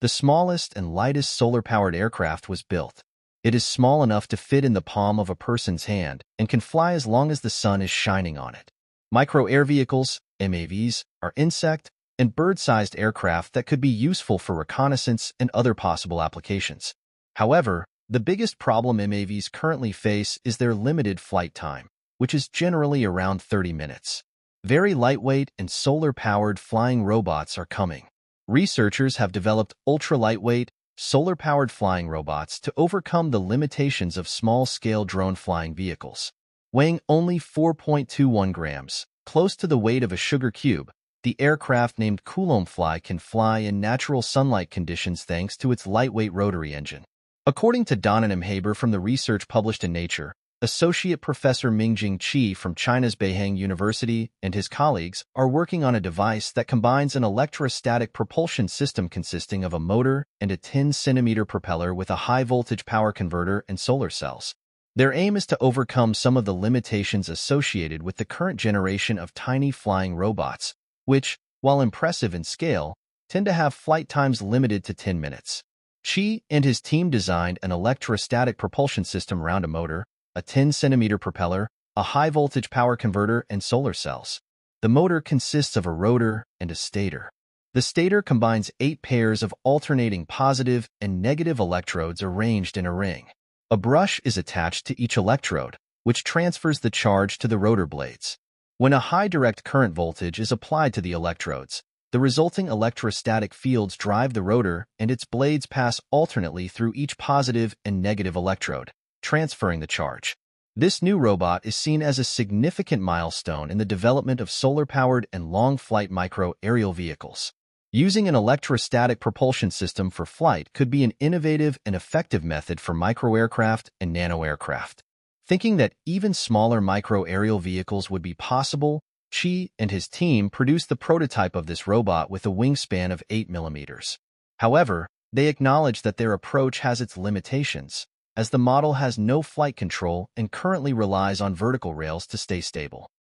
the smallest and lightest solar-powered aircraft was built. It is small enough to fit in the palm of a person's hand and can fly as long as the sun is shining on it. Micro air vehicles, MAVs, are insect and bird-sized aircraft that could be useful for reconnaissance and other possible applications. However, the biggest problem MAVs currently face is their limited flight time, which is generally around 30 minutes. Very lightweight and solar-powered flying robots are coming. Researchers have developed ultra-lightweight, solar-powered flying robots to overcome the limitations of small-scale drone flying vehicles. Weighing only 4.21 grams, close to the weight of a sugar cube, the aircraft named Coulombfly can fly in natural sunlight conditions thanks to its lightweight rotary engine. According to Donanem Haber from the research published in Nature, Associate Professor Mingjing Qi from China's Beihang University and his colleagues are working on a device that combines an electrostatic propulsion system consisting of a motor and a 10-centimeter propeller with a high-voltage power converter and solar cells. Their aim is to overcome some of the limitations associated with the current generation of tiny flying robots, which, while impressive in scale, tend to have flight times limited to 10 minutes. Qi and his team designed an electrostatic propulsion system around a motor, a 10-centimeter propeller, a high-voltage power converter, and solar cells. The motor consists of a rotor and a stator. The stator combines eight pairs of alternating positive and negative electrodes arranged in a ring. A brush is attached to each electrode, which transfers the charge to the rotor blades. When a high direct current voltage is applied to the electrodes, the resulting electrostatic fields drive the rotor and its blades pass alternately through each positive and negative electrode transferring the charge. This new robot is seen as a significant milestone in the development of solar-powered and long-flight micro-aerial vehicles. Using an electrostatic propulsion system for flight could be an innovative and effective method for micro-aircraft and nano-aircraft. Thinking that even smaller micro-aerial vehicles would be possible, Qi and his team produced the prototype of this robot with a wingspan of 8 millimeters. However, they acknowledge that their approach has its limitations, as the model has no flight control and currently relies on vertical rails to stay stable.